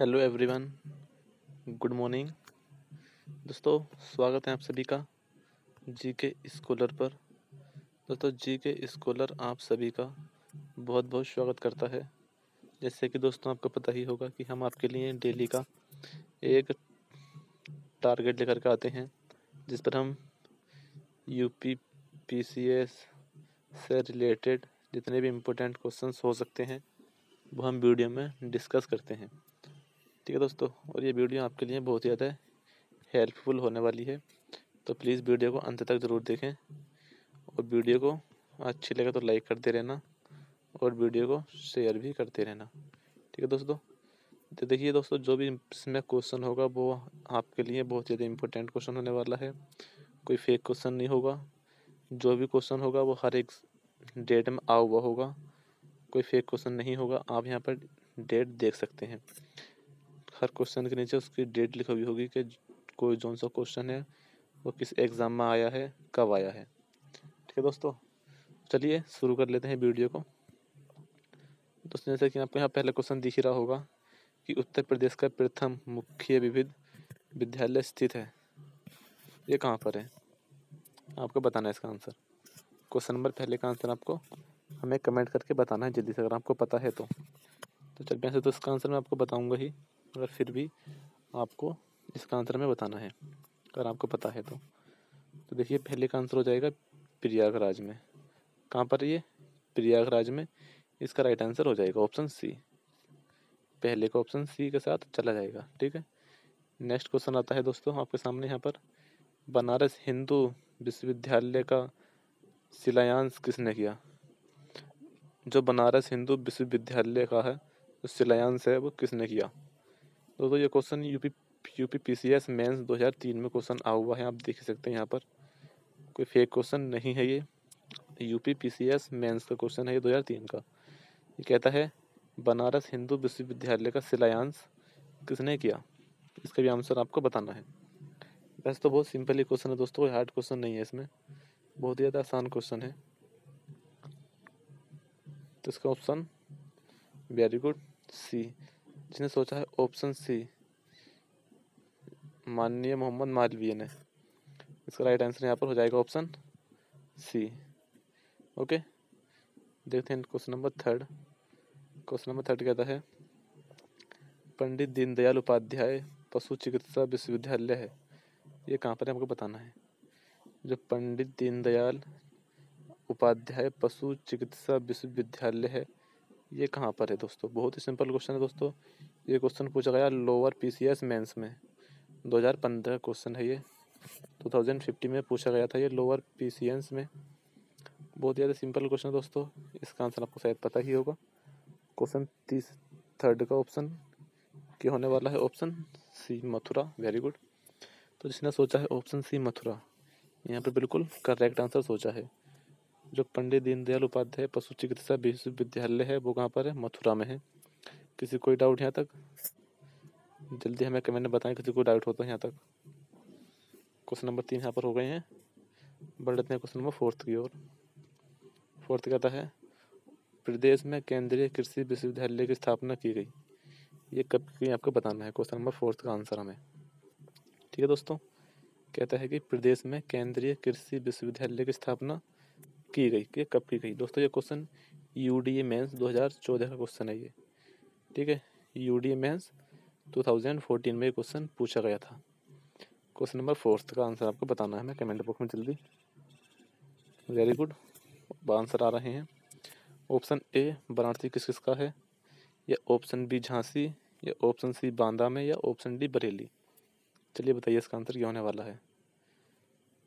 Hello everyone good morning दोस्तों, स्वागत है आप सभी का जी के स्कॉलर पर। दोस्तों जी के स्कॉलर आप सभी का बहुत बहुत स्वागत करता है। जैसे कि दोस्तों, आपको पता ही होगा कि हम आपके लिए डेली का एक टारगेट लेकर के आते हैं, जिस पर हम यूपी पीसीएस से रिलेटेड जितने भी इम्पोर्टेंट क्वेश्चंस हो सकते हैं, वो हम वीडियो में डिस्कस करते हैं। ठीक है दोस्तों, और ये वीडियो आपके लिए बहुत ही ज़्यादा हेल्पफुल होने वाली है। तो प्लीज़ वीडियो को अंत तक ज़रूर देखें, और वीडियो को अच्छी लगे तो लाइक करते रहना, और वीडियो को शेयर भी करते रहना। ठीक है दोस्तों तो देखिए दोस्तों, जो भी इसमें क्वेश्चन होगा, वो आपके लिए बहुत ज़्यादा इम्पोर्टेंट क्वेश्चन होने वाला है। कोई फेक क्वेश्चन नहीं होगा। जो भी क्वेश्चन होगा, वो हर एक डेट में आ हुआ होगा। कोई फेक क्वेश्चन नहीं होगा। आप यहाँ पर डेट देख सकते हैं। हर क्वेश्चन के नीचे उसकी डेट लिखी हुई होगी कि कोई जोन सा क्वेश्चन है, वो किस एग्ज़ाम में आया है, कब आया है। ठीक है दोस्तों, चलिए शुरू कर लेते हैं वीडियो को। दोस्तों, जैसे कि आपको यहाँ पहला क्वेश्चन दिख ही रहा होगा कि उत्तर प्रदेश का प्रथम मुख्य विविध विद्यालय स्थित है। ये कहाँ पर है? आपको बताना है इसका आंसर क्वेश्चन नंबर पहले का आंसर आपको हमें कमेंट करके बताना है जल्दी से, अगर आपको पता है तो। तो चलिए ऐसे तो इसका आंसर मैं आपको बताऊँगा ही। मगर फिर भी आपको इसका आंसर में बताना है, अगर आपको पता है तो। तो देखिए, पहले का आंसर हो जाएगा प्रयागराज में। कहाँ पर ये? प्रयागराज में इसका राइट आंसर हो जाएगा ऑप्शन सी पहले का ऑप्शन सी के साथ चला जाएगा, ठीक है? नेक्स्ट क्वेश्चन आता है दोस्तों आपके सामने यहाँ पर। बनारस हिंदू विश्वविद्यालय का शिलान्यास किसने किया? जो बनारस हिंदू विश्वविद्यालय का है, जो शिलान्यास है वो किसने किया? दोस्तों, ये question UP UP P C S mains दो हज़ार तीन में क्वेश्चन आ हुआ है, आप देख सकते हैं यहाँ पर। कोई फेक क्वेश्चन नहीं है ये। UP P C S mains का क्वेश्चन है ये दो हज़ार तीन का। ये कहता है, बनारस हिंदू विश्वविद्यालय का शिलान्यास किसने किया? इसका भी आंसर आपको बताना है। वैसे तो बहुत सिंपल ही क्वेश्चन है दोस्तों कोई हार्ड क्वेश्चन नहीं है इसमें। बहुत ही ज़्यादा आसान क्वेश्चन है। तो इसका ऑप्शन वेरी गुड सी जिसने सोचा है ऑप्शन सी माननीय मोहम्मद मालवीय ने। इसका राइट आंसर यहाँ पर हो जाएगा ऑप्शन सी ओके देखते हैं question number third question number third कहता है, पंडित दीनदयाल उपाध्याय पशु चिकित्सा विश्वविद्यालय है। ये कहाँ पर है आपको बताना है। जो पंडित दीनदयाल उपाध्याय पशु चिकित्सा विश्वविद्यालय है ये कहाँ पर है दोस्तों? बहुत ही सिंपल क्वेश्चन है दोस्तों। ये क्वेश्चन पूछा गया lower P C S mains में। 2015 क्वेश्चन है ये। 2050 में पूछा गया था ये लोअर पीसीएस में। बहुत ही ज़्यादा सिंपल क्वेश्चन है दोस्तों। इसका आंसर आपको शायद पता ही होगा। क्वेश्चन तीस थर्ड का ऑप्शन क्या होने वाला है? Option C Mathura. Very good तो जिसने सोचा है ऑप्शन सी मथुरा। यहाँ पर बिल्कुल करेक्ट आंसर सोचा है। जो पंडित दीनदयाल उपाध्याय पशु चिकित्सा विश्वविद्यालय है, वो कहाँ पर है? मथुरा में है। किसी कोई डाउट यहाँ तक? जल्दी हमें कमेंट में बताएँ, किसी को डाउट होता है यहाँ तक। क्वेश्चन नंबर तीन यहाँ पर हो गए हैं। बढ़ लेते हैं क्वेश्चन नंबर फोर्थ की ओर। फोर्थ कहता है, प्रदेश में केंद्रीय कृषि विश्वविद्यालय की स्थापना की गई। ये कब की आपको बताना है? क्वेश्चन नंबर फोर्थ का आंसर हमें। ठीक है दोस्तों, कहता है कि प्रदेश में केंद्रीय कृषि विश्वविद्यालय की स्थापना की गई कि कब की गई? दोस्तों, ये question U D A mains दो हज़ार चौदह का क्वेश्चन है ये। ठीक है? U D A mains two thousand fourteen में ये क्वेश्चन पूछा गया था। क्वेश्चन नंबर फोर्थ का आंसर आपको बताना है मैं कमेंट बॉक्स में जल्दी। वेरी गुड आंसर आ रहे हैं। ऑप्शन ए वाराणसी किस किस का है? या ऑप्शन बी झांसी? या ऑप्शन सी बांदा में? या ऑप्शन डी बरेली? चलिए बताइए इसका आंसर क्या होने वाला है।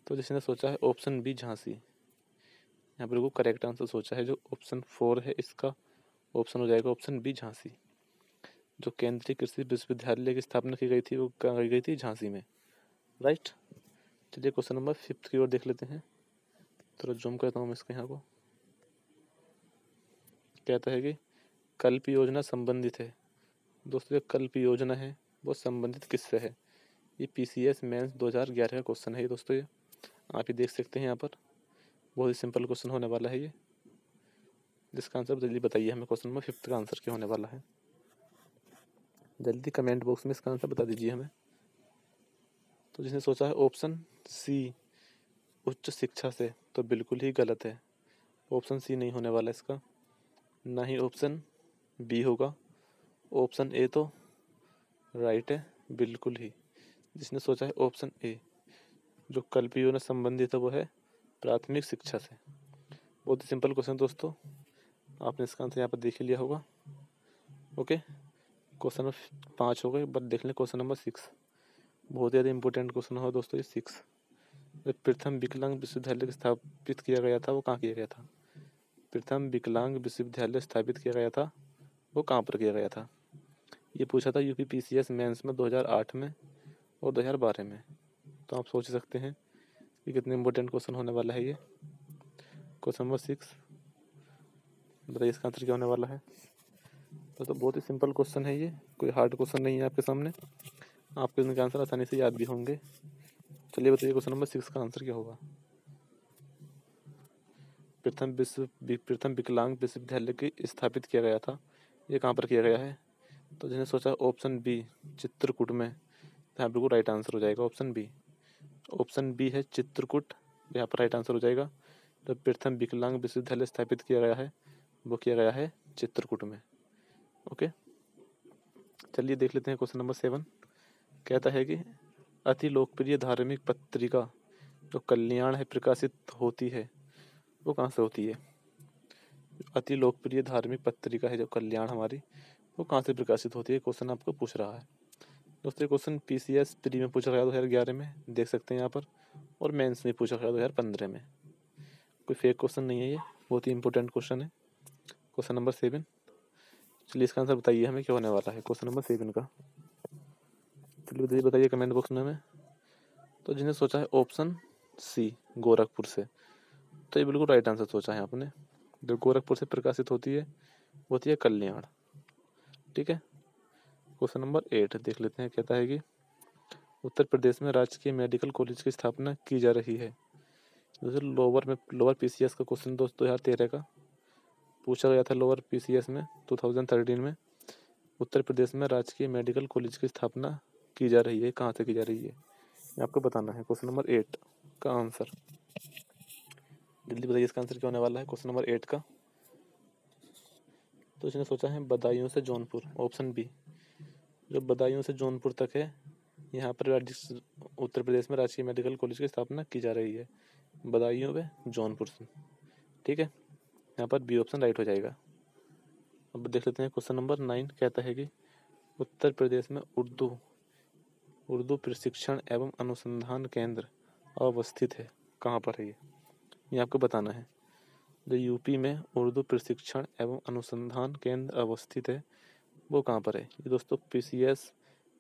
तो जिसने सोचा है ऑप्शन बी झांसी। यहाँ पर करेक्ट आंसर सोचा है, जो ऑप्शन फोर है, इसका ऑप्शन हो जाएगा ऑप्शन बी झांसी। जो केंद्रीय कृषि विश्वविद्यालय की स्थापना की गई थी, वो कहाँ की गई थी? झांसी में। राइट चलिए क्वेश्चन नंबर फिफ्थ की ओर देख लेते हैं। थोड़ा जूम करता हूँ मैं इसके यहाँ को। कहता है कि कल्प योजना संबंधित है। दोस्तों, जो कल्प योजना है, वो संबंधित किससे है? ये पी सी एस मेन्स दो हज़ार ग्यारह का क्वेश्चन है दोस्तों ये। आप ही देख सकते हैं यहाँ पर। बहुत ही सिंपल क्वेश्चन होने वाला है ये। जिसका आंसर जल्दी बताइए हमें क्वेश्चन नंबर फिफ्थ का आंसर क्या होने वाला है? जल्दी कमेंट बॉक्स में इसका आंसर बता दीजिए हमें। तो जिसने सोचा है ऑप्शन सी उच्च शिक्षा से तो बिल्कुल ही गलत है। ऑप्शन सी नहीं होने वाला इसका। ना ही ऑप्शन बी होगा। ऑप्शन ए तो राइट है, बिल्कुल ही। जिसने सोचा है ऑप्शन ए, जो कल्पियों ने संबंधित है वो है प्राथमिक शिक्षा से। बहुत ही सिंपल क्वेश्चन दोस्तों। आपने इसका आंसर यहाँ पर देख लिया होगा। ओके क्वेश्चन नंबर पाँच हो गए बट देख लें क्वेश्चन नंबर सिक्स बहुत ज़्यादा इंपॉर्टेंट क्वेश्चन हो दोस्तों ये सिक्स प्रथम विकलांग विश्वविद्यालय स्थापित किया गया था, वो कहाँ किया गया था? प्रथम विकलांग विश्वविद्यालय स्थापित किया गया था, वो कहाँ पर किया गया था? ये पूछा था UP P C S mains में 2008 में और 2012 में। तो आप सोच सकते हैं कि कितने इंपॉर्टेंट क्वेश्चन होने वाला है ये? क्वेश्चन नंबर सिक्स बताइए इसका आंसर क्या होने वाला है? तो, तो बहुत ही सिंपल क्वेश्चन है ये। कोई हार्ड क्वेश्चन नहीं है आपके सामने। आपके इनके आंसर आसानी से याद भी होंगे। चलिए बताइए क्वेश्चन नंबर सिक्स का आंसर क्या होगा? प्रथम विश्व प्रथम विकलांग विश्वविद्यालय की स्थापित किया गया था। ये कहाँ पर किया गया है? तो जिन्हें सोचा ऑप्शन बी चित्रकूट में। यहाँ बिल्कुल राइट आंसर हो जाएगा ऑप्शन बी ऑप्शन बी है चित्रकूट यहाँ पर राइट आंसर हो जाएगा। तो प्रथम विकलांग विश्वविद्यालय स्थापित किया गया है, वो किया गया है चित्रकूट में। ओके? चलिए देख लेते हैं क्वेश्चन नंबर सेवन। कहता है कि अति लोकप्रिय धार्मिक पत्रिका जो कल्याण है, प्रकाशित होती है, वो कहाँ से होती है? अति लोकप्रिय धार्मिक पत्रिका है जो कल्याण हमारी, वो कहाँ से प्रकाशित होती है? क्वेश्चन आपको पूछ रहा है। दोस्तों question P C S pre में पूछा गया दो हज़ार ग्यारह में। देख सकते हैं यहाँ पर। और मेंस में पूछा गया दो हज़ार पंद्रह में। कोई फेक क्वेश्चन नहीं है ये। बहुत ही इंपॉर्टेंट क्वेश्चन है। क्वेश्चन नंबर सेवन चलिए इसका आंसर बताइए हमें क्या होने वाला है। क्वेश्चन नंबर सेवन का। चलिए बताइए कमेंट बॉक्स में हमें। तो जिन्हें सोचा है ऑप्शन सी गोरखपुर से। तो ये बिल्कुल राइट आंसर सोचा है आपने। जो गोरखपुर से प्रकाशित होती है, वो होती है कल्याण। ठीक है? क्वेश्चन नंबर एट, देख लेते हैं, कहता है कि उत्तर प्रदेश में राजकीय मेडिकल कॉलेज की स्थापना की जा रही है। जैसे लोअर में, लोअर पीसीएस का क्वेश्चन दोस्त, दो हज़ार तेरह का पूछा गया था लोअर पीसीएस में 2013 में। उत्तर प्रदेश में राजकीय मेडिकल कॉलेज की स्थापना की जा रही है, कहाँ से की जा रही है? आपको बताना है, क्वेश्चन नंबर एट का आंसर। जल्दी बताइए इसका आंसर क्या होने वाला है, क्वेश्चन नंबर एट का। तो इसने सोचा है बदायूं से जौनपुर, ऑप्शन बी। जो बदायूं से जौनपुर तक है, यहाँ पर राज्य उत्तर प्रदेश में राजकीय मेडिकल कॉलेज की स्थापना की जा रही है। बदायूं व जौनपुर से। ठीक है? यहाँ पर बी ऑप्शन राइट हो जाएगा। अब देख लेते हैं क्वेश्चन नंबर नाइन कहता है कि उत्तर प्रदेश में उर्दू उर्दू प्रशिक्षण एवं अनुसंधान केंद्र अवस्थित है। कहाँ पर है ये? ये आपको बताना है। जो यूपी में उर्दू प्रशिक्षण एवं अनुसंधान केंद्र अवस्थित है वो कहाँ पर है? ये दोस्तों पी सी एस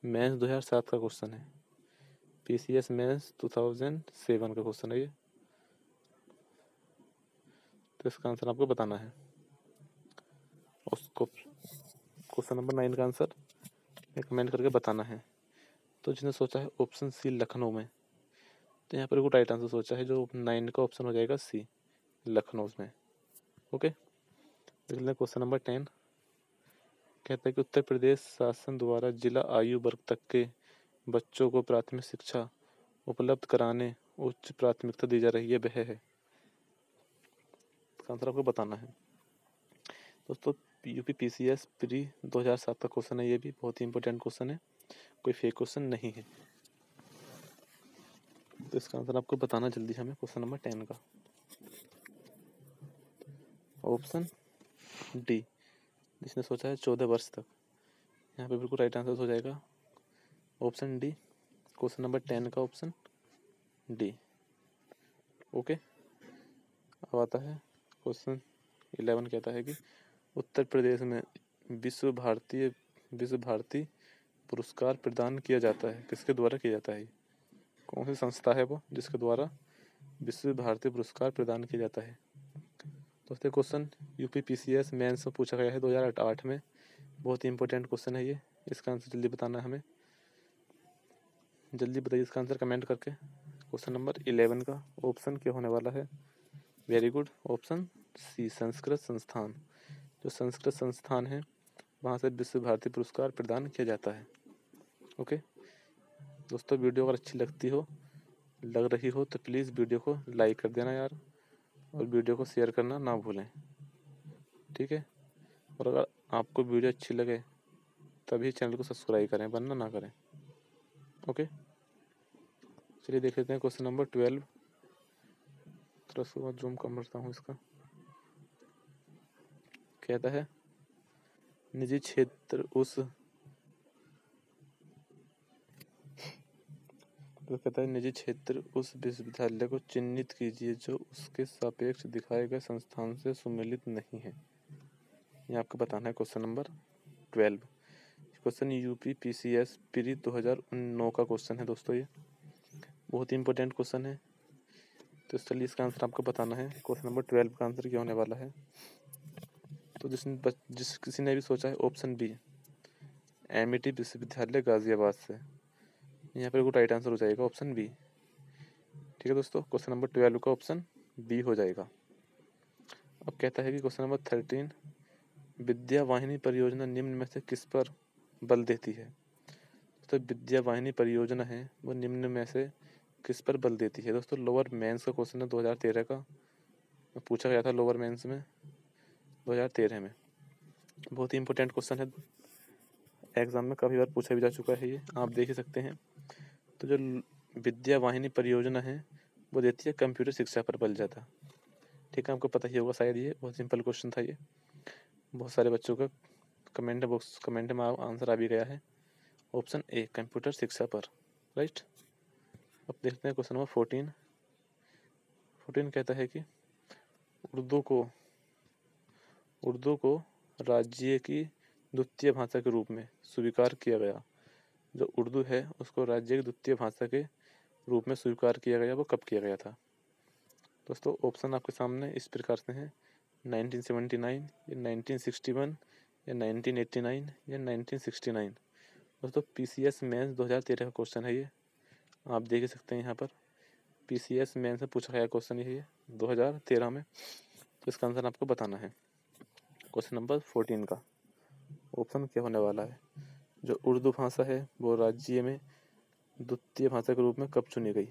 मेन्स दो हज़ार सात का क्वेश्चन है। P C S mains two thousand seven का क्वेश्चन है ये। तो इसका आंसर आपको बताना है। उसको क्वेश्चन नंबर नाइन का आंसर कमेंट करके बताना है। तो जिसने सोचा है ऑप्शन सी लखनऊ में तो यहाँ पर राइट आंसर सोचा है जो नाइन का ऑप्शन हो जाएगा सी लखनऊ में। ओके क्वेश्चन नंबर टेन कहता है कि उत्तर प्रदेश शासन द्वारा जिला आयु वर्ग तक के बच्चों को प्राथमिक शिक्षा उपलब्ध कराने, उच्च प्राथमिकता दी जा रही है, वह है। आंसर आपको बताना है। दोस्तों, UP P C S pre दो हज़ार सात का क्वेश्चन है। ये भी बहुत ही इंपॉर्टेंट क्वेश्चन है। कोई फेक क्वेश्चन नहीं है। तो इसका आंसर आपको बताना जल्दी हमें क्वेश्चन नंबर टेन का। ऑप्शन डी जिसने सोचा है चौदह वर्ष तक। यहाँ पे बिल्कुल राइट आंसर हो जाएगा। Option D question number ten का ऑप्शन डी ओके अब आता है क्वेश्चन इलेवन कहता है कि उत्तर प्रदेश में विश्व भारतीय, विश्व भारती पुरस्कार प्रदान किया जाता है। किसके द्वारा किया जाता है? कौन सी संस्था है वो जिसके द्वारा विश्व भारती पुरस्कार प्रदान किया जाता है? दोस्तों question UP P C S mains में पूछा गया है दो हज़ार आठ में। बहुत ही इंपॉर्टेंट क्वेश्चन है ये। इसका आंसर जल्दी बताना है हमें। जल्दी बताइए इसका आंसर कमेंट करके। क्वेश्चन नंबर इलेवन का ऑप्शन क्या होने वाला है? Very good option C Sanskrit संस्थान। जो संस्कृत संस्थान है, वहाँ से विश्व भारती पुरस्कार प्रदान किया जाता है। ओके दोस्तों, वीडियो अगर अच्छी लगती हो, लग रही हो तो प्लीज़ वीडियो को लाइक कर देना यार। और वीडियो को शेयर करना ना भूलें, ठीक है? और अगर आपको वीडियो अच्छी लगे, तभी चैनल को सब्सक्राइब करें, वरना ना करें, ओके? चलिए देख लेते हैं क्वेश्चन नंबर ट्वेल्व। थोड़ा सा जूम कम करता हूँ इसका। कहता है, निजी क्षेत्र उस तो है। निजी क्षेत्र उस विश्वविद्यालय को चिन्हित कीजिए जो उसके सापेक्ष दिखाए गए संस्थान से सुमिलित नहीं है। ये आपको बताना है question number twelve. Question UP S pre दो हज़ार नौ का क्वेश्चन है दोस्तों ये। बहुत ही इंपॉर्टेंट क्वेश्चन है। तो चलिए इसका आंसर आपको बताना है। क्वेश्चन नंबर ट्वेल्व का आंसर क्या होने वाला है? तो जिसने जिस किसी ने भी सोचा है, ऑप्शन बी। एम विश्वविद्यालय गाजियाबाद से। यहाँ पर राइट आंसर हो जाएगा ऑप्शन बी ठीक है दोस्तों? क्वेश्चन नंबर ट्वेल्व का ऑप्शन बी हो जाएगा। अब कहता है कि question number thirteen Vidya Vahini परियोजना निम्न में से किस पर बल देती है? तो विद्या वाहिनी परियोजना है, वो निम्न में से किस पर बल देती है? दोस्तों लोअर मेंस का क्वेश्चन है 2013 का। पूछा गया था लोअर मेंस में 2013 में। बहुत ही इंपॉर्टेंट क्वेश्चन है। एग्ज़ाम में काफ़ी बार पूछा भी जा चुका है ये, आप देख ही सकते हैं। तो जो विद्या वाहिनी परियोजना है, वो देती है कंप्यूटर शिक्षा पर बल जाता ठीक है, आपको पता ही होगा शायद ये, बहुत सिंपल क्वेश्चन था ये। बहुत सारे बच्चों का कमेंट बॉक्स कमेंट में आंसर आ भी गया है। ऑप्शन ए कंप्यूटर शिक्षा पर। राइट अब देखते हैं क्वेश्चन नंबर फोर्टीन फोर्टीन कहता है कि उर्दू को उर्दू को राज्य की द्वितीय भाषा के रूप में स्वीकार किया गया। जो उर्दू है, उसको राज्य की द्वितीय भाषा के रूप में स्वीकार किया गया, वो कब किया गया था? दोस्तों ऑप्शन आपके सामने इस प्रकार से हैं। 1979 या 1961 या 1989 या 1969 दोस्तों पी सी एस मेन्स दो हज़ार तेरह का क्वेश्चन है ये। आप देख सकते हैं यहाँ पर। पी सी एस मेन्स में पूछा गया क्वेश्चन ये दो हज़ार तेरह में। तो इसका आंसर आपको बताना है। क्वेश्चन नंबर फोर्टीन का। ऑप्शन क्या होने वाला है? जो उर्दू भाषा है, वो राज्य में द्वितीय भाषा के रूप में कब चुनी गई?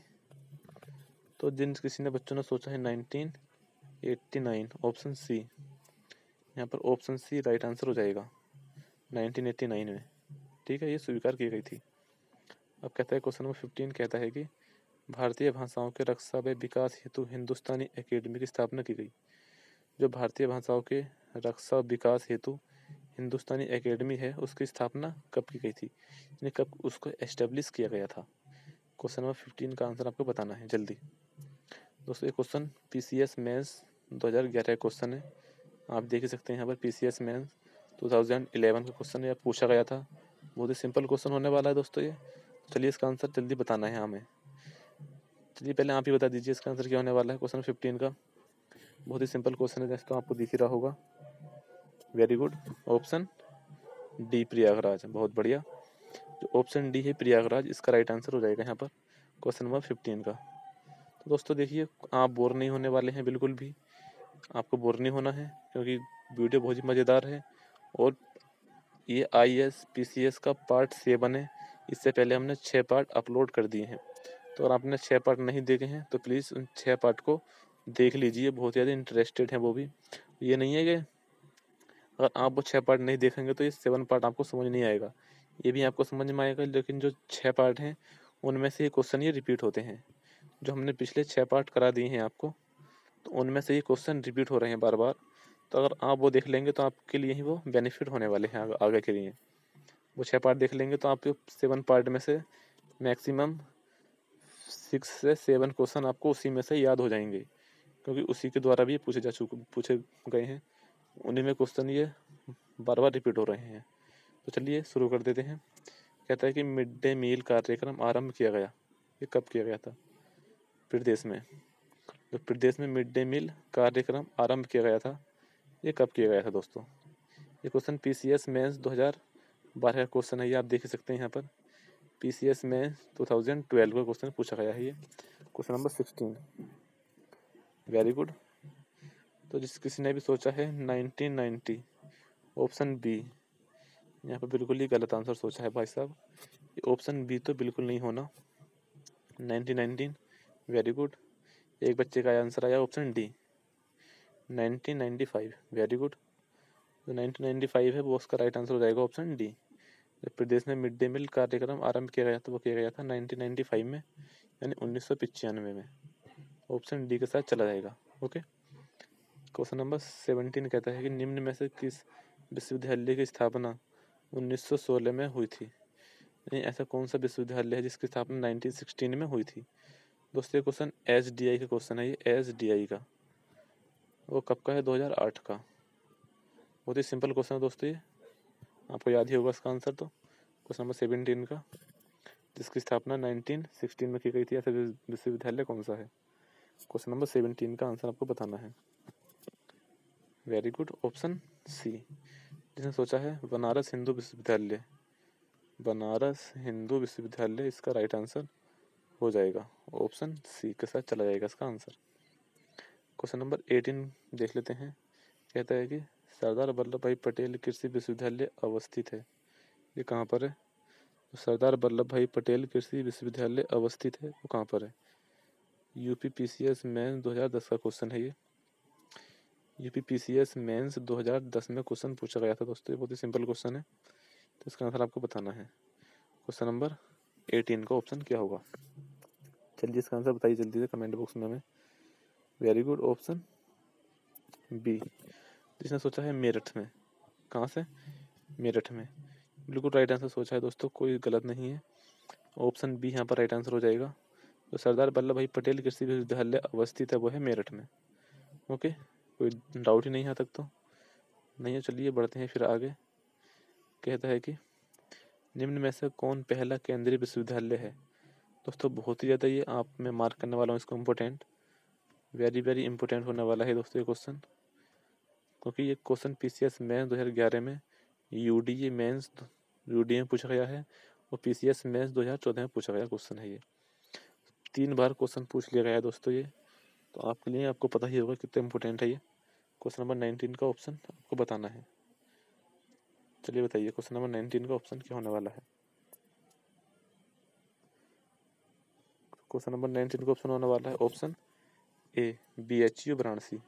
तो जिन किसी ने बच्चों ने सोचा है nineteen eighty nine, option C. यहाँ पर ऑप्शन सी राइट आंसर हो जाएगा, नाइनटीन एट्टी नाइन में। ठीक है, ये स्वीकार की गई थी। अब कहता है, क्वेश्चन नंबर फिफ्टीन कहता है कि भारतीय भाषाओं के रक्षा व विकास हेतु हिंदुस्तानी एकेडमी की स्थापना की गई। जो भारतीय भाषाओं के रक्षा विकास हेतु हिंदुस्तानी एकेडमी है, उसकी स्थापना कब की गई थी? यानी कब उसको एस्टेब्लिश किया गया था? क्वेश्चन नंबर फिफ्टीन का आंसर आपको बताना है, जल्दी। दोस्तों, ये question P C S mains दो हज़ार ग्यारह का क्वेश्चन है। आप देख ही सकते हैं यहाँ पर P C S mains two thousand eleven का क्वेश्चन है पूछा गया था। बहुत ही सिंपल क्वेश्चन होने वाला है दोस्तों ये। चलिए इसका आंसर जल्दी बताना है हमें। चलिए पहले आप ही बता दीजिए इसका आंसर क्या होने वाला है क्वेश्चन फिफ्टीन का। बहुत ही सिंपल क्वेश्चन है जैसे तो आपको दिख ही रहा होगा। Very good option D Prayagraj बहुत बढ़िया। जो ऑप्शन डी है प्रयागराज इसका राइट आंसर हो जाएगा यहाँ पर। क्वेश्चन नंबर फिफ्टीन का। तो दोस्तों देखिए, आप बोर नहीं होने वाले हैं बिल्कुल भी। आपको बोर नहीं होना है क्योंकि वीडियो बहुत ही मज़ेदार है। और ये I S P C S का पार्ट सेवन है। इससे पहले हमने छः पार्ट अपलोड कर दिए हैं। तो अगर आपने छः पार्ट नहीं देखे हैं तो प्लीज़ उन छः पार्ट को देख लीजिए। बहुत ज़्यादा इंटरेस्टेड हैं वो भी। ये नहीं है कि अगर आप वो छः पार्ट नहीं देखेंगे तो ये सेवन पार्ट आपको समझ नहीं आएगा। ये भी आपको समझ में आएगा, लेकिन जो छः पार्ट हैं, उनमें से ये क्वेश्चन ये रिपीट होते हैं। जो हमने पिछले छः पार्ट करा दिए हैं आपको तो उनमें से ये क्वेश्चन रिपीट हो रहे हैं बार बार तो अगर आप वो देख लेंगे तो आपके लिए ही वो बेनिफिट होने वाले हैं आगे के लिए। वो छः पार्ट देख लेंगे तो आपके सेवन पार्ट में से मैक्सिमम सिक्स से सेवन क्वेश्चन आपको उसी में से याद हो जाएँगे, क्योंकि उसी के द्वारा भी पूछे जा चुके, पूछे गए हैं। उन्हीं में क्वेश्चन ये बार बार रिपीट हो रहे हैं। तो चलिए शुरू कर देते हैं। कहता है कि मिड डे मील कार्यक्रम आरंभ किया गया। ये कब किया गया था? प्रदेश में। तो प्रदेश में मिड डे मील कार्यक्रम आरंभ किया गया था। ये कब किया गया था दोस्तों? ये question P C S mains दो हज़ार बारह का क्वेश्चन है। ये आप देख सकते हैं यहाँ पर। पी सी एस में टू थाउज़ेंड ट्वेल्व का क्वेश्चन पूछा गया है ये। Question number sixteen very good तो जिस किसी ने भी सोचा है नाइनटीन नाइन्टी, ऑप्शन बी। यहाँ पर बिल्कुल ही गलत आंसर सोचा है भाई साहब। ऑप्शन बी तो बिल्कुल नहीं होना। नाइनटीन नाइनटीन वेरी गुड एक बच्चे का आंसर आया option D. Nineteen ninety five very good जो नाइनटीन नाइन्टी फाइव है, वो उसका राइट आंसर हो जाएगा ऑप्शन डी। जब प्रदेश में मिड डे मील कार्यक्रम आरंभ किया गया था वो किया गया था नाइनटीन नाइन्टी फाइव में, यानी उन्नीस में। ऑप्शन डी के साथ चला जाएगा ओके क्वेश्चन नंबर सेवनटीन कहता है कि निम्न में से किस विश्वविद्यालय की स्थापना 1916 में हुई थी? यानी ऐसा कौन सा विश्वविद्यालय है जिसकी स्थापना 1916 में हुई थी? दोस्तों क्वेश्चन एस डी आई का क्वेश्चन है, ये एस डी आई का। वो कब का है? 2008 का। बहुत ही सिंपल क्वेश्चन है दोस्तों ये। आपको याद ही होगा इसका आंसर तो। क्वेश्चन नंबर सेवनटीन का। जिसकी स्थापना 1916 में की गई थी, ऐसा विश्वविद्यालय कौन सा है? क्वेश्चन नंबर सेवनटीन का आंसर आपको बताना है। वेरी गुड ऑप्शन सी जिसने सोचा है, बनारस हिंदू विश्वविद्यालय। बनारस हिंदू विश्वविद्यालय, इसका राइट आंसर हो जाएगा। ऑप्शन सी के साथ चला जाएगा इसका आंसर क्वेश्चन नंबर एटीन देख लेते हैं। कहता है कि सरदार वल्लभ भाई पटेल कृषि विश्वविद्यालय अवस्थित है। ये कहाँ पर है? तो सरदार वल्लभ भाई पटेल कृषि विश्वविद्यालय अवस्थित है, वो कहाँ पर है? UP P C S main दो हज़ार दस का क्वेश्चन है ये। UP P C S mains दो हज़ार दस में क्वेश्चन पूछा गया था दोस्तों, ये बहुत ही सिंपल क्वेश्चन है। तो इसका आंसर आपको बताना है। क्वेश्चन नंबर एटीन का ऑप्शन क्या होगा? चलिए इसका आंसर बताइए, जल्दी से कमेंट बॉक्स में हमें। Very good option B. जिसने सोचा है मेरठ में। कहाँ से? मेरठ में। बिल्कुल राइट आंसर सोचा है दोस्तों, कोई गलत नहीं है। ऑप्शन बी यहाँ पर राइट आंसर हो जाएगा। तो सरदार वल्लभ भाई पटेल कृषि विश्वविद्यालय अवस्थित है, वो है मेरठ में। ओके? कोई डाउट ही नहीं यहाँ तक तो। नहीं है, चलिए बढ़ते हैं फिर आगे। कहता है कि, निम्न में से कौन पहला केंद्रीय विश्वविद्यालय है? दोस्तों, बहुत ही ज़्यादा ये आप मैं मार्क करने वाला हूँ, इसको इम्पोर्टेंट वेरी वेरी इंपॉर्टेंट होने वाला है दोस्तों ये क्वेश्चन क्योंकि ये question P C S mains दो हज़ार ग्यारह में U D A mains U D में पूछा गया है और पी सी एस मेन्स दो हज़ार चौदह में पूछा गया क्वेश्चन है ये। तीन बार क्वेश्चन पूछ लिया गया है दोस्तों ये। तो आपके लिए आपको पता ही होगा कितना इम्पोर्टेंट है ये। क्वेश्चन नंबर नाइनटीन का ऑप्शन आपको बताना है। चलिए बताइए क्वेश्चन नंबर नाइनटीन का ऑप्शन क्या होने वाला है? क्वेश्चन नंबर नाइनटीन का ऑप्शन होने वाला है option A B H U Varanasi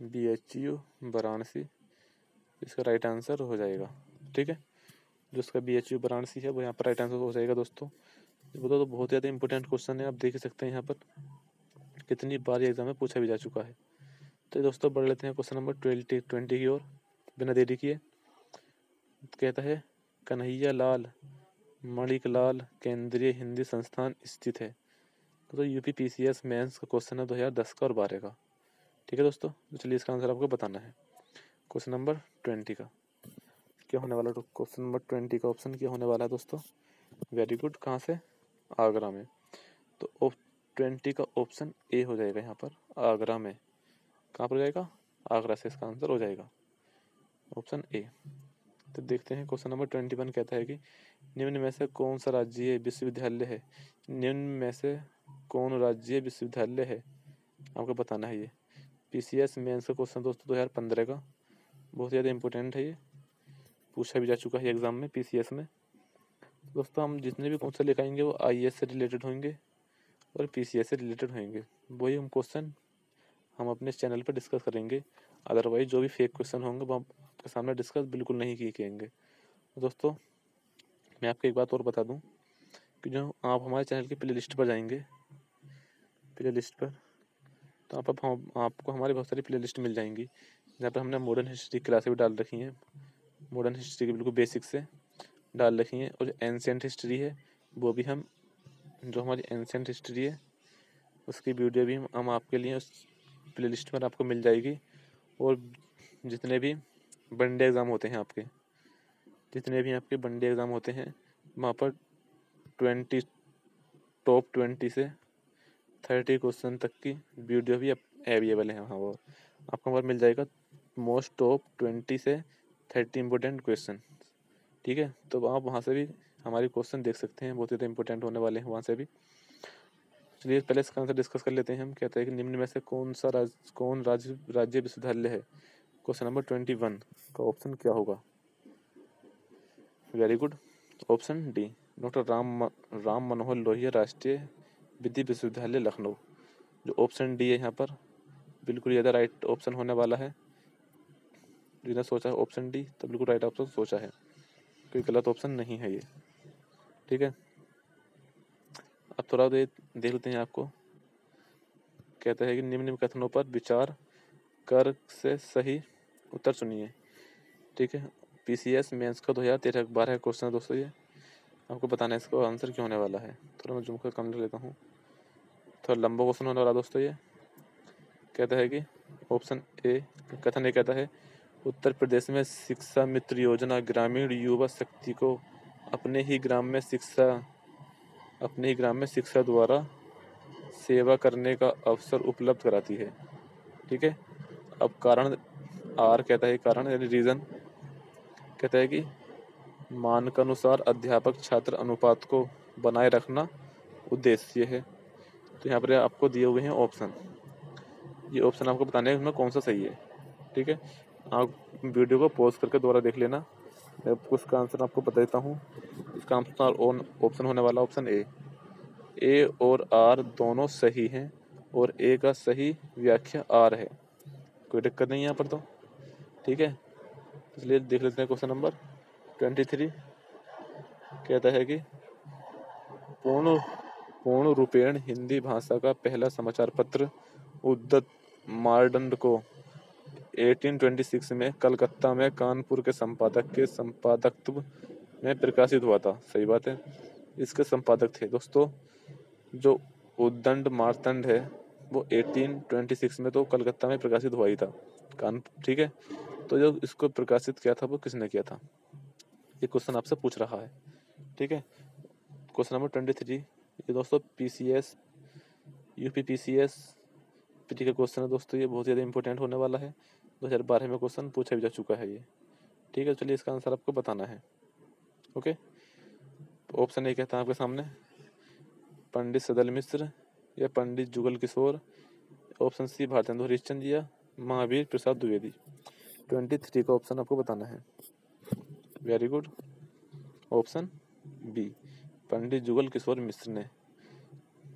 B H U Varanasi इसका राइट आंसर हो जाएगा। ठीक है? जो इसका बी एच यू वाराणसी है, वो यहाँ पर राइट आंसर हो जाएगा दोस्तों। वो तो बहुत ज़्यादा इंपॉर्टेंट क्वेश्चन है, आप देख सकते हैं यहाँ पर। कितनी बार ये एग्ज़ाम में पूछा भी जा चुका है। तो दोस्तों, बढ़ लेते हैं क्वेश्चन नंबर ट्वेंटी ट्वेंटी की ओर। बिना देरी किए। कहता है, कन्हैया लाल, मणिक लाल, केंद्रीय हिंदी संस्थान स्थित है। तो UP P C S mains का क्वेश्चन है दो हज़ार दस का और बारह का। ठीक है दोस्तों तो चलिए इसका आंसर आपको बताना है। क्वेश्चन नंबर ट्वेंटी का। क्या होने वाला क्वेश्चन नंबर ट्वेंटी का ऑप्शन क्या होने वाला है दोस्तों? वेरी गुड कहाँ से? आगरा में। तो ट्वेंटी का ऑप्शन ए हो जाएगा यहाँ पर, आगरा में। कहाँ पर जाएगा? आगरा से इसका आंसर हो जाएगा। Option A. तो देखते हैं, क्वेश्चन नंबर ट्वेंटी वन कहता है कि निम्न में से कौन सा राज्य विश्वविद्यालय है? निम्न में से कौन राज्य विश्वविद्यालय है? आपको बताना है ये। पी सी एस मेन्स का क्वेश्चन दोस्तों दो हज़ार पंद्रह का। बहुत ज़्यादा इंपॉर्टेंट है ये। पूछा भी जा चुका है एग्ज़ाम में पी सी एस में। दोस्तों हम जितने भी क्वेश्चन लेकर आएँगे वो आई एस से रिलेटेड होंगे। और पी सी रिलेटेड होंगे वही हम क्वेश्चन हम अपने चैनल पर डिस्कस करेंगे। अदरवाइज़ जो भी फेक क्वेश्चन होंगे वो हम आपके सामने डिस्कस बिल्कुल नहीं किए जाएँगे। दोस्तों मैं आपको एक बात और बता दूँ कि जो आप हमारे चैनल की प्ले लिस्ट पर जाएँगे प्ले लिस्ट पर तो आप, आप आपको हमारी बहुत सारी प्ले लिस्ट मिल जाएँगी। जहाँ पर हमने मॉडर्न हिस्ट्री की क्लासें भी डाल रखी हैं। मॉडर्न हिस्ट्री की बिल्कुल बेसिक से डाल रखी हैं और जो एंशियंट हिस्ट्री है वो भी हम जो हमारी एंशियंट हिस्ट्री है, उसकी वीडियो भी हम आपके लिए उस प्ले लिस्ट पर आपको मिल जाएगी। और जितने भी वनडे एग्ज़ाम होते हैं आपके, जितने भी आपके वनडे एग्ज़ाम होते हैं, वहाँ पर ट्वेंटी टॉप ट्वेंटी से थर्टी क्वेश्चन तक की वीडियो भी अवेलेबल है। वहाँ पर आपको वहाँ पर मिल जाएगा मोस्ट टॉप ट्वेंटी से थर्टी इम्पोर्टेंट क्वेश्चन ठीक है तो आप वहाँ से भी हमारे क्वेश्चन देख सकते हैं, बहुत ज़्यादा इंपॉर्टेंट होने वाले हैं वहाँ से भी। चलिए, पहले इसका आंसर डिस्कस कर लेते हैं हम। कहते हैं कि निम्न में से कौन सा राज, कौन राज्य राज्य विश्वविद्यालय है? क्वेश्चन नंबर ट्वेंटी वन का ऑप्शन क्या होगा? Very good option D doctor Ram Ram Manohar Lohia राष्ट्रीय विधि विश्वविद्यालय लखनऊ। जो ऑप्शन डी है यहाँ पर, बिल्कुल ज़्यादा राइट ऑप्शन होने वाला है। जिन्हें सोचा ऑप्शन डी तो बिल्कुल राइट ऑप्शन सोचा है। कोई गलत ऑप्शन नहीं है ये। ठीक है? अब थोड़ा देर देख लेते हैं आपको। कहता है कि निम्न निम्न कथनों पर विचार कर से सही उत्तर चुनिए ठीक है? पी सी एस मेन्स का दो हज़ार तेरह, बारह क्वेश्चन है दोस्तों ये। आपको बताना है इसका आंसर क्यों होने वाला है। थोड़ा मैं जुम कर कम ले लेता हूँ। थोड़ा लंबा क्वेश्चन होने वाला दोस्तों ये। कहता है कि ऑप्शन ए कथन ये कहता है, उत्तर प्रदेश में शिक्षा मित्र योजना ग्रामीण युवा शक्ति को अपने ही ग्राम में शिक्षा, अपने ही ग्राम में शिक्षा द्वारा सेवा करने का अवसर उपलब्ध कराती है। ठीक है? अब कारण आर कहता है, कारण यानी रीज़न कहता है कि मानकानुसार अध्यापक छात्र अनुपात को बनाए रखना उद्देश्य है। तो यहाँ पर आपको दिए हुए हैं ऑप्शन ये ऑप्शन आपको बताने हैं उसमें कौन सा सही है। ठीक है? आप वीडियो को पॉज करके दोबारा देख लेना। मैं उसका आंसर आपको बता देता हूँ। इसका आंसर ऑप्शन होने वाला ऑप्शन ए ए और आर दोनों सही हैं और ए का सही व्याख्या आर है। कोई दिक्कत नहीं यहाँ पर तो। ठीक है? इसलिए देख लेते हैं क्वेश्चन नंबर ट्वेंटी थ्री कहता है कि पूर्ण पूर्ण रूपेण हिंदी भाषा का पहला समाचार पत्र उद्दत मारडंड को 1826 में कलकत्ता में कानपुर के संपादक के संपादकत्व में प्रकाशित हुआ था। सही बात है। इसके संपादक थे। दोस्तों, जो उद्दंड मारतंड है, वो 1826 में तो कलकत्ता में प्रकाशित हुआ ही था। कान, ठीक है? तो जो इसको प्रकाशित किया था, वो किसने किया था? ये क्वेश्चन आपसे पूछ रहा है, ठीक है? क्वेश्चन नंबर ट्वेंटी थ्री ये दोस्तों P C S U P P C S P का क्वेश्चन है। दोस्तों, ये बहुत ज़्यादा इंपॉर्टेंट होने वाला है। दो हज़ार बारह में क्वेश्चन पूछा भी जा चुका है ये। ठीक है चलिए इसका आंसर आपको बताना है। ओके ऑप्शन ए कहता है आपके सामने, पंडित सदल मिश्र या पंडित जुगल किशोर। ऑप्शन सी भारतेंदु हरिश्चंद या महावीर प्रसाद द्विवेदी। ट्वेंटी थ्री का ऑप्शन आपको बताना है। Very good option B Pandit Jugal Kishore Mishra ने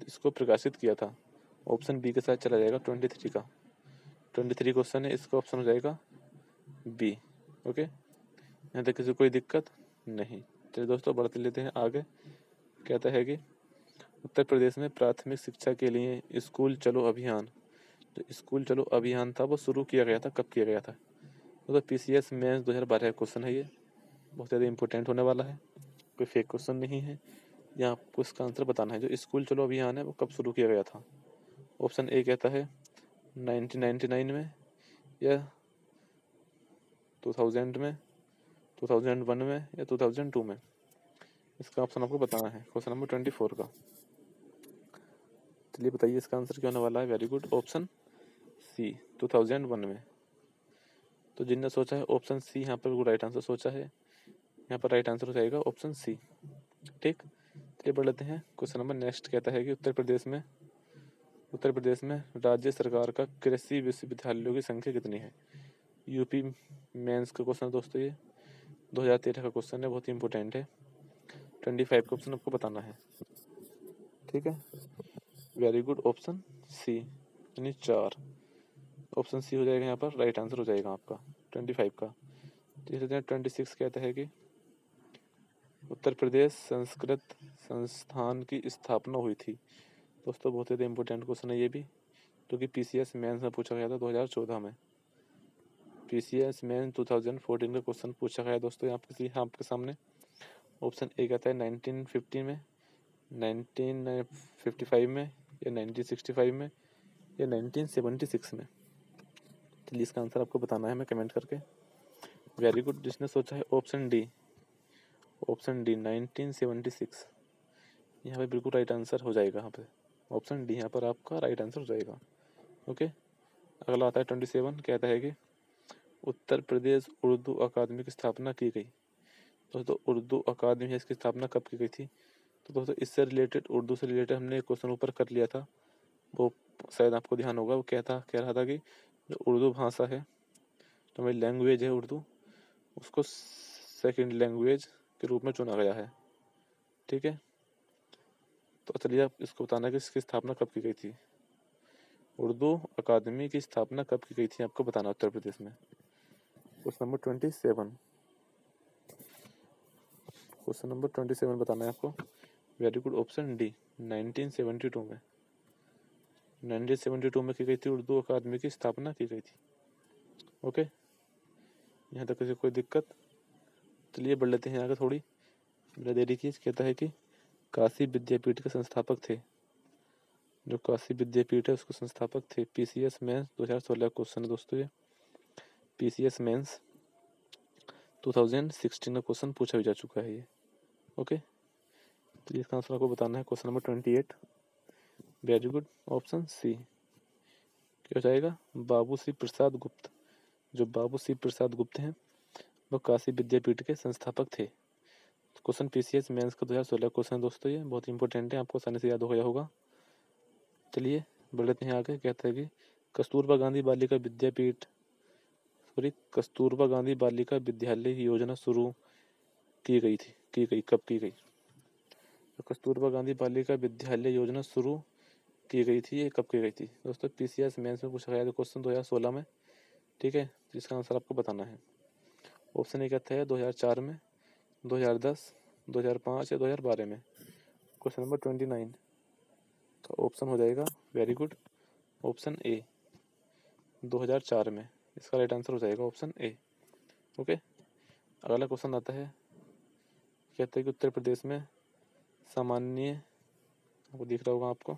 इसको प्रकाशित किया था। ऑप्शन बी के साथ चला जाएगा ट्वेंटी थ्री का। ट्वेंटी थ्री क्वेश्चन है, इसका ऑप्शन हो जाएगा बी ओके यहाँ तक किसी कोई दिक्कत नहीं। चलिए दोस्तों, बढ़ते लेते हैं आगे। कहता है कि उत्तर प्रदेश में प्राथमिक शिक्षा के लिए स्कूल चलो अभियान। जो स्कूल चलो अभियान था, वो शुरू किया गया था, कब किया गया था? तो पी सी एस मेन्स दो हज़ार बारह क्वेश्चन है ये। बहुत ज़्यादा इंपॉर्टेंट होने वाला है। कोई फेक क्वेश्चन नहीं है। यहाँ आपको इसका आंसर बताना है। जो स्कूल चलो अभियान है, वो कब शुरू किया गया था? ऑप्शन ए कहता है 1999 में, या 2000 में 2001 में, या 2002 में। इसका ऑप्शन आपको बताना है। क्वेश्चन नंबर 24 का। चलिए बताइए इसका आंसर क्या होने वाला है। वेरी गुड ऑप्शन सी 2001 में। तो जिनने सोचा है ऑप्शन सी यहाँ पर राइट आंसर सोचा है। यहाँ पर राइट आंसर हो जाएगा ऑप्शन सी ठीक? चलिए बढ़ लेते हैं। क्वेश्चन नंबर नेक्स्ट कहता है कि उत्तर प्रदेश में उत्तर प्रदेश में राज्य सरकार का कृषि विश्वविद्यालयों की संख्या कितनी है? यूपी मेंस का क्वेश्चन दोस्तों ये। 2013 का क्वेश्चन है, बहुत ही इंपॉर्टेंट है। 25 का क्वेश्चन आपको बताना है। ठीक है? वेरी गुड ऑप्शन सी यानी चार। ऑप्शन सी हो जाएगा यहाँ पर राइट आंसर हो जाएगा आपका 25 का। तीसरे ट्वेंटी सिक्स कहता है कि उत्तर प्रदेश संस्कृत संस्थान की स्थापना हुई थी। दोस्तों बहुत ज़्यादा इंपॉर्टेंट क्वेश्चन है ये भी, जो कि पी सी एस मेन्स में पूछा गया था 2014 में। P C S main two thousand fourteen का क्वेश्चन पूछा गया दोस्तों यहाँ पे आपके सामने। ऑप्शन ए कहता है नाइनटीन फिफ्टी में नाइनटीन फिफ्टी फाइव में, या नाइनटीन सिक्सटी फाइव में, या नाइनटीन सेवेंटी सिक्स में। चलिए इसका आंसर आपको बताना है मैं कमेंट करके। वेरी गुड जिसने सोचा है option D option D nineteen seventy six यहाँ पे बिल्कुल राइट आंसर हो जाएगा यहाँ पे। ऑप्शन डी यहाँ पर आपका राइट आंसर हो जाएगा। ओके अगला आता है ट्वेंटी सेवन कहता है कि उत्तर प्रदेश उर्दू अकादमी की स्थापना की गई। दोस्तों, उर्दू अकादमी है, इसकी स्थापना कब की गई थी? तो दोस्तों, इससे रिलेटेड उर्दू से रिलेटेड हमने एक क्वेश्चन ऊपर कर लिया था। वो शायद आपको ध्यान होगा, वो क्या था? कह रहा था कि जो उर्दू भाषा है तो हमारी लैंग्वेज है उर्दू, उसको सेकेंड लैंग्वेज के रूप में चुना गया है। ठीक है? तो चलिए आप इसको बताना कि इसकी स्थापना कब की गई थी? उर्दू अकादमी की स्थापना कब की गई थी? आपको बताना उत्तर प्रदेश में। Question number twenty seven question number twenty seven बताना है आपको। Very good option D nineteen seventy two में। नाइनटीन सेवेंटी टू में की गई थी उर्दू अकादमी की स्थापना की गई थी। ओके यहाँ तक किसी कोई दिक्कत? चलिए बढ़ लेते हैं आगे थोड़ी। मेरा देरी की कहता है कि काशी विद्यापीठ के संस्थापक थे। जो काशी विद्यापीठ है, उसके संस्थापक थे पी सी एस मेन्स दो हज़ार सोलह क्वेश्चन है दोस्तों ये। P C S mains two thousand sixteen का क्वेश्चन पूछा भी जा चुका है ये। ओके? तो इसका आंसर आपको बताना है, question number twenty eight very good option C क्या हो जाएगा? बाबू श्री प्रसाद गुप्त। जो बाबू श्री प्रसाद गुप्त हैं, वो काशी विद्यापीठ के संस्थापक थे। Question P C S mains का दो हज़ार सोलह क्वेश्चन दोस्तों, ये बहुत इंपॉर्टेंट है, आपको आसानी से याद हो गया होगा। चलिए बढ़ लेते हैं आगे, कहते हैं कि कस्तूरबा गांधी बालिका विद्यापीठ सॉरी कस्तूरबा गांधी बालिका विद्यालय योजना शुरू की गई थी, की गई, कब की गई? तो कस्तूरबा गांधी बालिका विद्यालय योजना शुरू की गई थी, ये कब की गई थी? दोस्तों पी सी एस मेन्स में पूछा गया था क्वेश्चन दो हज़ार सोलह में, ठीक है, जिसका आंसर आपको बताना है। ऑप्शन ए कहता है दो हज़ार चार में, दो हज़ार दस दो हज़ार पाँच या दो हज़ार बारह में। Question number twenty nine. का ऑप्शन हो जाएगा, वेरी गुड। ऑप्शन ए 2004 में। इसका राइट आंसर हो जाएगा ऑप्शन ए, ओके? अगला क्वेश्चन आता है, कहते हैं कि उत्तर प्रदेश में सामान्य आपको दिख रहा होगा आपको।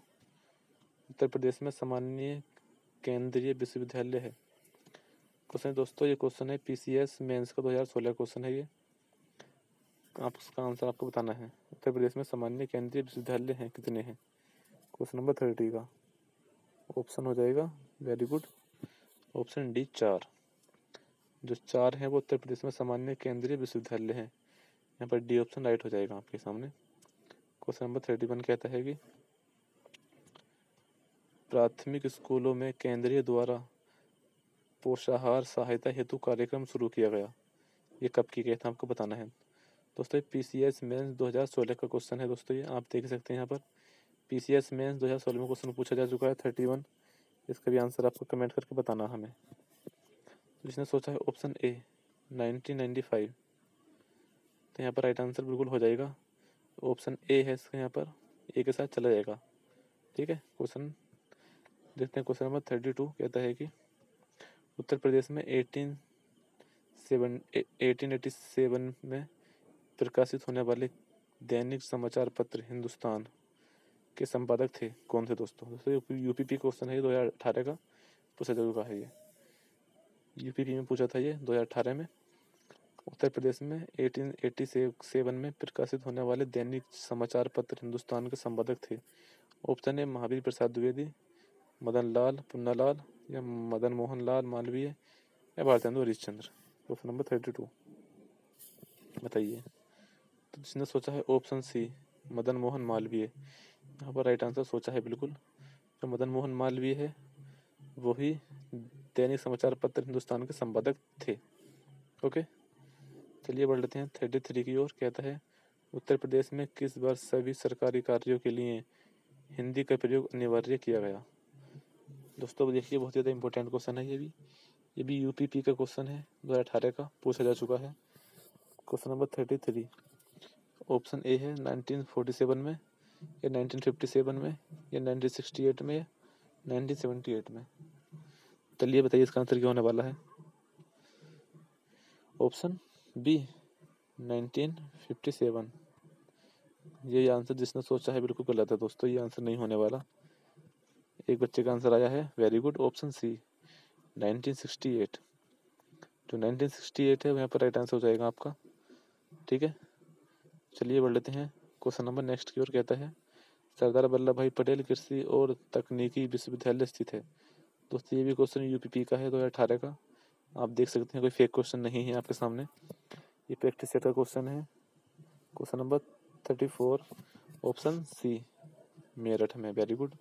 उत्तर प्रदेश में सामान्य केंद्रीय विश्वविद्यालय है। क्वेश्चन दोस्तों, ये क्वेश्चन है पीसीएस मेंस का 2016 क्वेश्चन है ये। आप उसका आंसर आपको बताना है। उत्तर प्रदेश में सामान्य केंद्रीय विश्वविद्यालय हैं, कितने हैं? क्वेश्चन नंबर थर्टी का। ऑप्शन हो जाएगा, वेरी गुड। ऑप्शन डी, चार। जो चार है, वो उत्तर प्रदेश में सामान्य केंद्रीय विश्वविद्यालय है। यहाँ पर डी ऑप्शन राइट हो जाएगा आपके सामने। क्वेश्चन नंबर थर्टी वन कहता है कि प्राथमिक स्कूलों में केंद्रीय द्वारा पोषाहार सहायता हेतु कार्यक्रम शुरू किया गया। ये कब की गया था, आपको बताना है? दोस्तों पी सी एस मेन्स दो हज़ार सोलह का क्वेश्चन है दोस्तों ये, आप देख सकते हैं यहाँ पर। पी सी एस मेन्स दो हज़ार सोलह में क्वेश्चन पूछा जा चुका है थर्टी वन इसका भी आंसर आपको कमेंट करके बताना हमें। तो जिसने सोचा है option A nineteen ninety five तो यहाँ पर राइट आंसर बिल्कुल हो जाएगा। ऑप्शन ए है इसका यहाँ पर ए के साथ चला जाएगा। ठीक है क्वेश्चन देखते हैं क्वेश्चन नंबर थर्टी टू कहता है कि, उत्तर प्रदेश में eighteen seven eighteen eighty seven में प्रकाशित होने वाले दैनिक समाचार पत्र हिंदुस्तान के संपादक थे। कौन थे दोस्तों? दोस्तों यूपीपी क्वेश्चन है दो हज़ार अठारह का। पूछा जा चुका है ये। यूपीपी में पूछा था ये दो हज़ार अठारह में। उत्तर प्रदेश में एटीन, एटी सेवन में प्रकाशित होने वाले दैनिक समाचार पत्र हिंदुस्तान के संपादक थे। ऑप्शन ए महावीर प्रसाद द्विवेदी, मदन लाल पुन्नालाल या मदन मोहन लाल, मालवीय या Bharatendu Harishchandra. Question number thirty two. बताइए। जिसने सोचा है ऑप्शन सी मदन मोहन मालवीय। यहाँ पर राइट आंसर सोचा है बिल्कुल। जो मदन मोहन मालवीय है, वही दैनिक समाचार पत्र हिंदुस्तान के संपादक थे। ओके चलिए बढ़ लेते हैं थर्टी थ्री की ओर। कहता है, उत्तर प्रदेश में किस वर्ष सभी सरकारी कार्यों के लिए हिंदी का प्रयोग अनिवार्य किया गया? दोस्तों देखिए, बहुत ज़्यादा इंपॉर्टेंट क्वेश्चन है ये भी। ये भी यूपीपी का क्वेश्चन है, दो हज़ार अठारह का, पूछा जा चुका है। Question number thirty three option A है नाइनटीन फोर्टी सेवन में, या 1957 में, या 1968 में, या 1978 में। चलिए बताइए इसका आंसर क्या होने वाला है। ऑप्शन बी 1957 ये आंसर जिसने सोचा है बिल्कुल गलत है दोस्तों, ये आंसर नहीं होने वाला। एक बच्चे का आंसर आया है, वेरी गुड। ऑप्शन सी 1968 जो 1968 है, वहाँ पर राइट आंसर हो जाएगा आपका। ठीक है? चलिए बढ़ लेते हैं। क्वेश्चन नंबर नेक्स्ट की ओर कहता है, सरदार वल्लभ भाई पटेल कृषि और तकनीकी विश्वविद्यालय स्थित है। दोस्तों, ये भी क्वेश्चन यूपीपी का है, दो हज़ार अठारह का। आप देख सकते हैं, कोई फेक क्वेश्चन नहीं है आपके सामने। ये प्रैक्टिस सेट का क्वेश्चन है। Question number thirty four option C Meerut में। वेरी गुड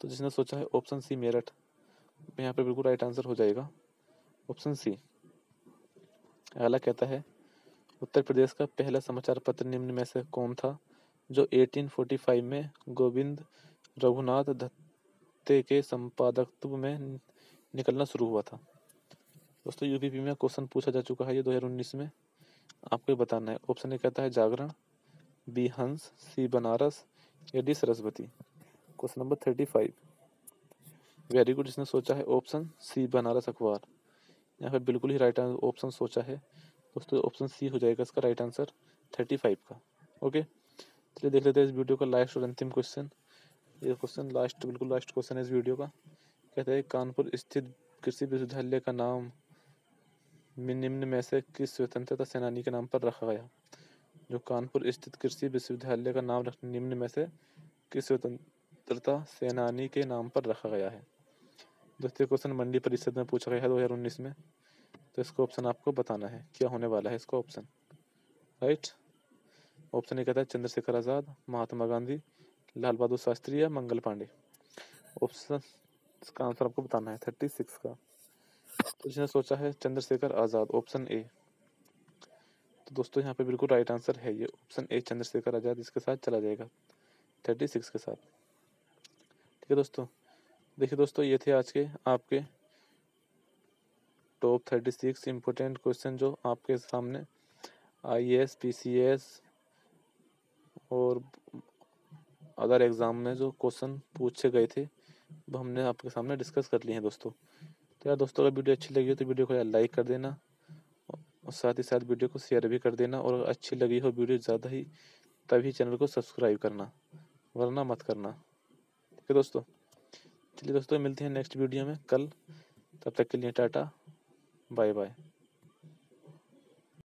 तो जिसने सोचा है ऑप्शन सी मेरठ, यहाँ पर बिल्कुल राइट आंसर हो जाएगा। ऑप्शन सी अगला कहता है उत्तर प्रदेश का पहला समाचार पत्र निम्न में से कौन था? जो 1845 में गोविंद रघुनाथ दत्ते के संपादकत्व में निकलना शुरू हुआ था। दोस्तों यूपीपी में क्वेश्चन पूछा जा चुका है ये 2019 में। आपको बताना है। ऑप्शन ए कहता है, जागरण बी हंस सी बनारस, या D Saraswati. Question number thirty five very good इसने सोचा है ऑप्शन सी बनारस अखबार। यहाँ पे बिल्कुल ही राइट ऑप्शन सोचा है। दोस्तों ऑप्शन सी हो जाएगा इसका राइट आंसर थर्टी फाइव का ओके चलिए देख लेते हैं इस वीडियो का लास्ट और अंतिम क्वेश्चन ये क्वेश्चन लास्ट बिल्कुल लास्ट क्वेश्चन है इस वीडियो का। कहते हैं, कानपुर स्थित कृषि विश्वविद्यालय का नाम निम्न में से किस स्वतंत्रता सेनानी के नाम पर रखा गया? जो कानपुर स्थित कृषि विश्वविद्यालय का नाम निम्न में से किस स्वतंत्रता सेनानी के नाम पर रखा गया है? दोस्तों क्वेश्चन मंडी परिषद में पूछा गया है दो हज़ार उन्नीस में। तो इसका ऑप्शन आपको बताना है, क्या होने वाला है इसका ऑप्शन राइट ऑप्शन ए कहता है, चंद्रशेखर आज़ाद, महात्मा गांधी, लाल बहादुर शास्त्री या मंगल पांडे। ऑप्शन इसका आंसर आपको बताना है थर्टी सिक्स का। तो जिसने सोचा है चंद्रशेखर आज़ाद ऑप्शन ए तो दोस्तों, यहाँ पे बिल्कुल राइट आंसर है ये। ऑप्शन ए चंद्रशेखर आज़ाद इसके साथ चला जाएगा थर्टी सिक्स के साथ। ठीक है दोस्तों, देखिए दोस्तों, ये थे आज के आपके top thirty six important question जो आपके सामने I S P C S और अदर एग्ज़ाम में जो क्वेश्चन पूछे गए थे, वो हमने आपके सामने डिस्कस कर लिए हैं दोस्तों। तो यार दोस्तों, अगर वीडियो अच्छी लगी हो तो वीडियो को यार लाइक कर देना और साथ ही साथ वीडियो को शेयर भी कर देना और अच्छी लगी हो वीडियो ज़्यादा ही, तभी चैनल को सब्सक्राइब करना, वरना मत करना। ठीक है दोस्तों? चलिए दोस्तों, मिलते हैं नेक्स्ट वीडियो में कल। तब तक के लिए टाटा। Bye bye